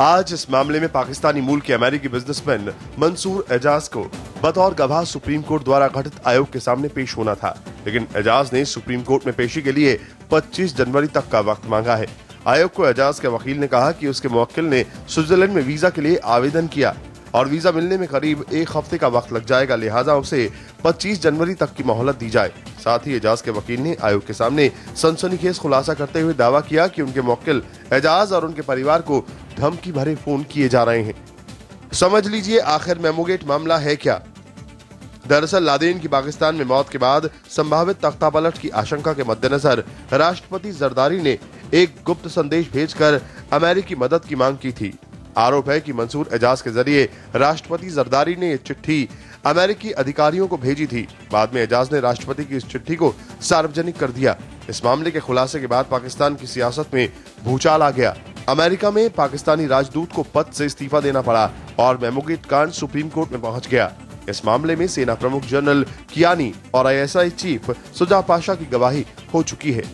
आज इस मामले में पाकिस्तानी मूल के अमेरिकी बिजनेसमैन मंसूर एजाज को बतौर गवाह सुप्रीम कोर्ट द्वारा गठित आयोग के सामने पेश होना था। लेकिन एजाज ने सुप्रीम कोर्ट में पेशी के लिए 25 जनवरी तक का वक्त मांगा है। आयोग को एजाज के वकील ने कहा कि उसके मुवक्किल ने स्विट्जरलैंड में वीज़ा के लिए आवेदन किया। और वीज़ा मिलने में करीब एक हफ़्ते का वक्त लग जाएगा, लिहाजा उसे 25 जनवरी तक की मोहलत दी जाए। साथ ही एजाज के वकील ने आयोग के सामने सनसनीखेज खुलासा करते हुए दावा किया कि उनके मुवक्किल एजाज और उनके परिवार को धमकी भरे फ़ोन किए जा रहे हैं। समझ लीजिए, आखिर मेमोगेट मामला है क्या? दरअसल, लादेन की पाकिस्तान में मौत के बाद संभावित तख्ता पलट की आशंका के मद्देनजर राष्ट्रपति जरदारी ने एक गुप्त संदेश भेजकर अमेरिकी मदद की मांग की थी। आरोप है कि मंसूर एजाज के ज़रिए राष्ट्रपति जरदारी ने यह चिट्ठी अमेरिकी अधिकारियों को भेजी थी। बाद में एजाज ने राष्ट्रपति की इस चिट्ठी को सार्वजनिक कर दिया। इस मामले के खुलासे के बाद पाकिस्तान की सियासत में भूचाल आ गया। अमेरिका में पाकिस्तानी राजदूत को पद से इस्तीफा देना पड़ा और मेमोगेट कांड सुप्रीम कोर्ट में पहुँच गया। इस मामले में सेना प्रमुख जनरल कियानी और आईएसआई चीफ सुजा पाशा की गवाही हो चुकी है।